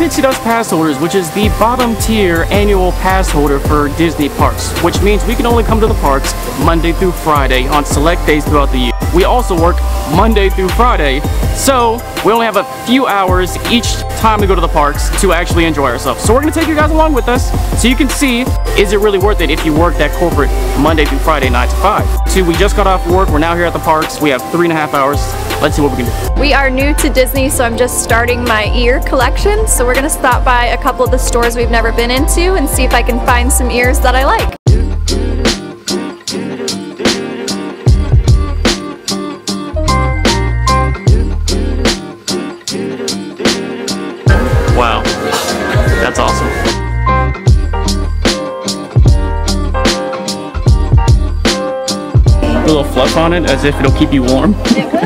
Pixie Dust pass holders, which is the bottom tier annual pass holder for Disney parks, which means we can only come to the parks Monday through Friday on select days throughout the year. We also work Monday through Friday, so we only have a few hours each time we go to the parks to actually enjoy ourselves. So we're gonna take you guys along with us so you can see is it really worth it if you work that corporate Monday through Friday 9 to 5. Two, we just got off work, we're now here at the parks, we have three and a half hours. Let's see what we can do. We are new to Disney, so I'm just starting my ear collection. So we're gonna stop by a couple of the stores we've never been into and see if I can find some ears that I like. A on it as if it'll keep you warm. It will.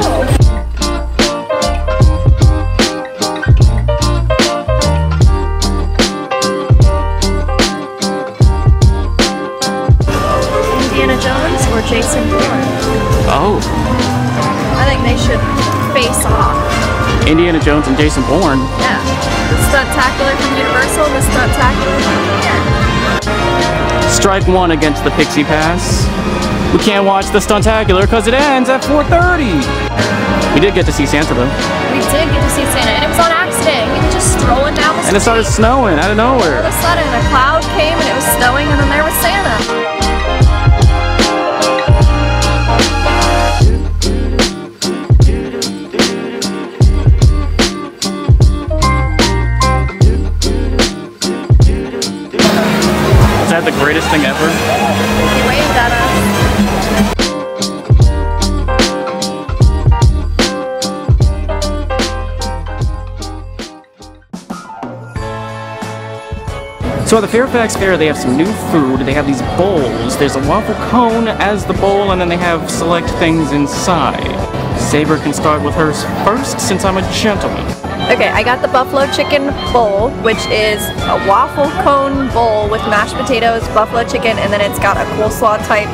Indiana Jones or Jason Bourne? Oh, I think they should face off. Indiana Jones and Jason Bourne. Yeah. The Stuntacular from Universal, the Stuntacular from here. Strike one against the Pixie Pass. We can't watch the Stuntacular because it ends at 4.30. We did get to see Santa though. We did get to see Santa, and it was on accident. He was just strolling down the street. And it started snowing out of nowhere. All of a sudden, a cloud came and it was snowing, and then there was Santa. So at the Fairfax Fare, they have some new food. They have these bowls. There's a waffle cone as the bowl, and then they have select things inside. Saber can start with hers first, since I'm a gentleman. Okay, I got the buffalo chicken bowl, which is a waffle cone bowl with mashed potatoes, buffalo chicken, and then it's got a coleslaw type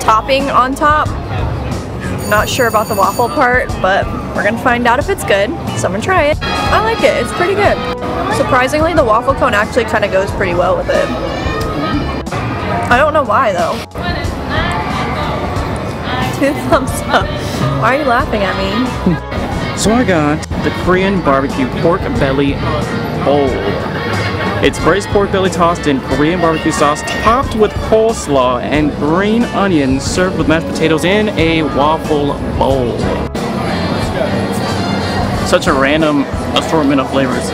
topping on top. Not sure about the waffle part, but we're gonna find out if it's good. So I'm gonna try it. I like it, it's pretty good. Surprisingly, the waffle cone actually kind of goes pretty well with it. I don't know why though. Two thumbs up. Why are you laughing at me? So I got the Korean barbecue pork belly bowl. It's braised pork belly tossed in Korean barbecue sauce, topped with coleslaw and green onions, served with mashed potatoes in a waffle bowl. Such a random assortment of flavors.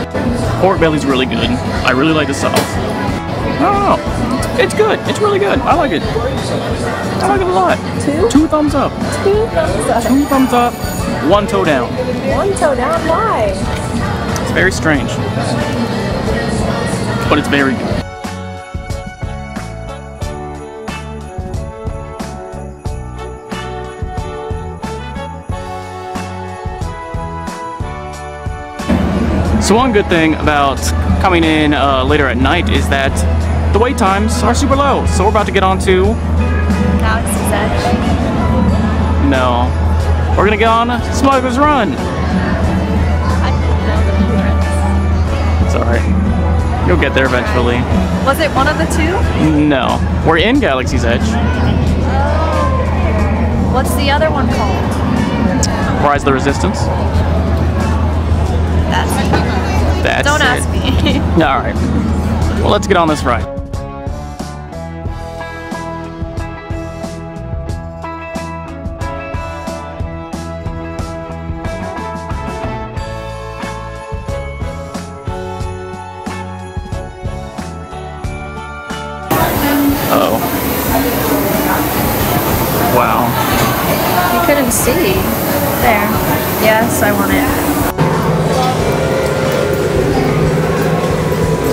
Pork belly's really good. I really like the sauce. Don't. It's good. It's really good. I like it. I like it a lot. Two? Two thumbs up. Two thumbs up. Two thumbs up. One toe down. One toe down, why? It's very strange. But it's very good. So one good thing about coming in uh, later at night is that the wait times are super low. So we're about to get on to, Galaxy's Edge. no, we're gonna get on Smuggler's Run. I didn't know the It's alright. You'll get there eventually. Was it one of the two? No, we're in Galaxy's Edge. Oh. What's the other one called? Rise of the Resistance. That's That's Don't it. ask me. All right. Well, let's get on this ride. Wow. you couldn't see. There. Yes, I want it.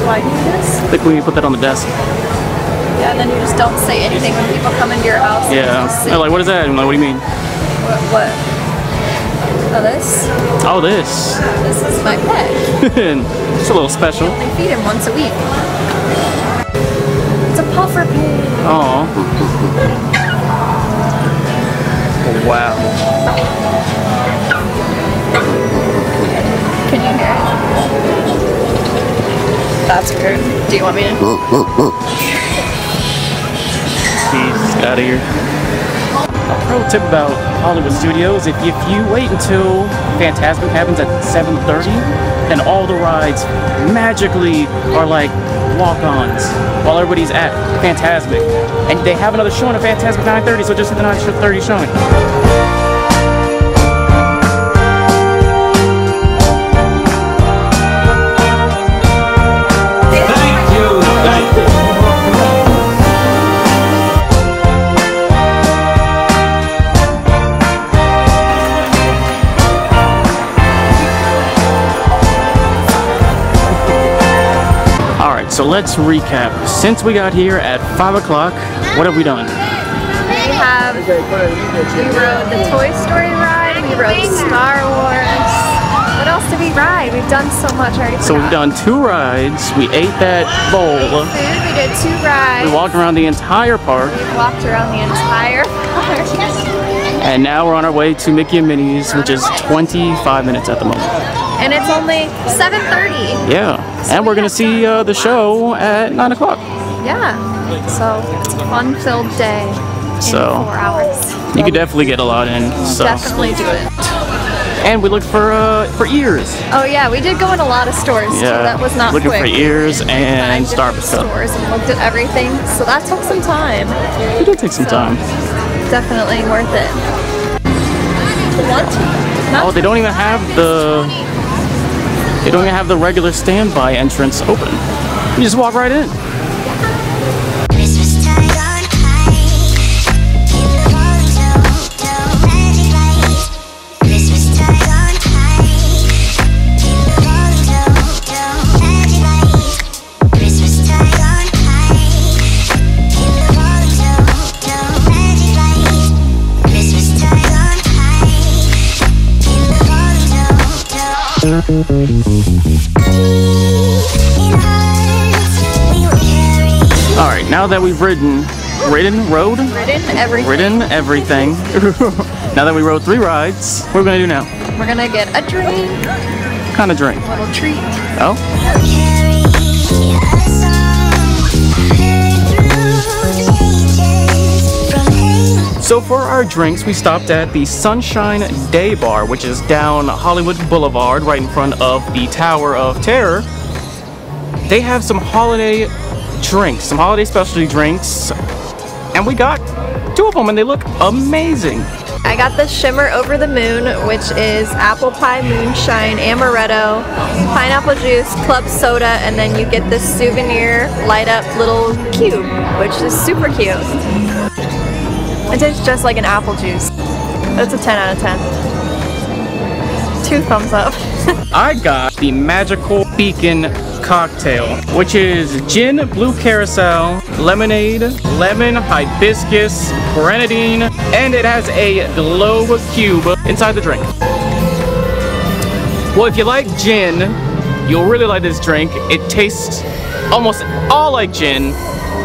Why do this? I think we put that on the desk. Yeah, and then you just don't say anything when people come into your house. Yeah. They're like, what is that? I'm like, what do you mean? What? what? Oh, this? Oh, this. This is my pet. it's a little special. I feed him once a week. It's a puffer pig. Oh. Wow. Can you hear it? That's weird. Do you want me to? Please, get out of here. A pro tip about Hollywood Studios, if, if you wait until Fantasmic happens at 7.30, then all the rides magically are like walk-ons while everybody's at Fantasmic. And they have another showing at Fantasmic 9.30, so just hit the 9.30 showing. So let's recap. Since we got here at 5 o'clock, what have we done? We have, we rode the Toy Story ride, we rode Star Wars. What else did we ride? We've done so much already. So we've done two rides, we ate that bowl, Food, we did two rides. we walked around the entire park, We walked around the entire park. and now we're on our way to Mickey and Minnie's, which is 25 minutes at the moment. And it's only 7.30. Yeah, and we're gonna see uh, the show at 9 o'clock. Yeah. So it's a fun-filled day in So- four hours. You could definitely get a lot in. So, Definitely do it. and we looked for uh, for ears. Oh yeah, we did go in a lot of stores. so Yeah, that was not looking quick. for ears and different Starbucks stuff. stores and looked at everything. So that took some time. It did take some time. Definitely worth it. What? Oh, they don't even have the they don't even have the regular standby entrance open. You just walk right in. All right, now that we've ridden, ridden, rode, Ridden everything. ridden everything. now that we rode three rides, what are we gonna do now? We're gonna get a drink, Kind of drink. a little treat. Oh, so for our drinks, we stopped at the Sunshine Day Bar, which is down Hollywood Boulevard, right in front of the Tower of Terror. They have some holiday drinks, some holiday specialty drinks, and we got two of them, and they look amazing. I got the Shimmer Over the Moon, which is apple pie, moonshine, amaretto, pineapple juice, club soda, and then you get this souvenir light up little cube, which is super cute. It tastes just like an apple juice. It's a 10 out of 10. Two thumbs up. I got the Magical Beacon cocktail, which is gin, blue curaçao, lemonade, lemon, hibiscus, grenadine, and it has a glow cube inside the drink. Well, if you like gin, you'll really like this drink. It tastes almost all like gin.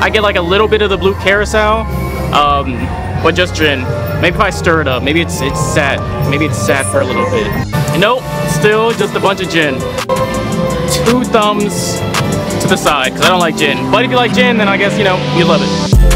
I get like a little bit of the blue curaçao, um, but just gin. Maybe if I stir it up, maybe it's it's sat, maybe it's sad for a little bit. Nope, still just a bunch of gin. Two thumbs to the side, because I don't like gin. But if you like gin, then I guess, you know, you love it.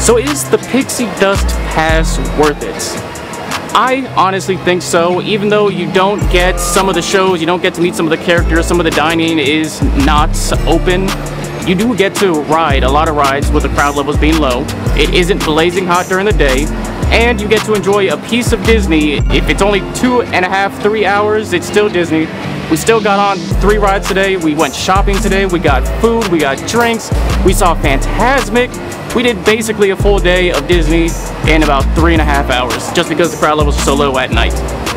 So is the Pixie Dust Pass worth it? I honestly think so, even though you don't get some of the shows, you don't get to meet some of the characters, some of the dining is not open. You do get to ride a lot of rides with the crowd levels being low. It isn't blazing hot during the day. And you get to enjoy a piece of Disney. If it's only two and a half, three hours, it's still Disney. We still got on three rides today. We went shopping today. We got food, we got drinks. We saw Fantasmic. We did basically a full day of Disney in about three and a half hours just because the crowd levels are so low at night.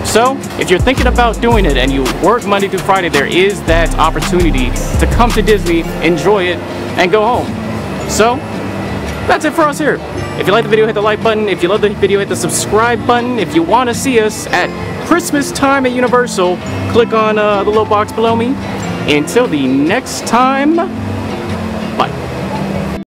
So, if you're thinking about doing it and you work Monday through Friday, there is that opportunity to come to Disney, enjoy it, and go home. So, that's it for us here. If you like the video, hit the like button. If you love the video, hit the subscribe button. If you want to see us at Christmas time at Universal, click on uh, the little box below me. Until the next time,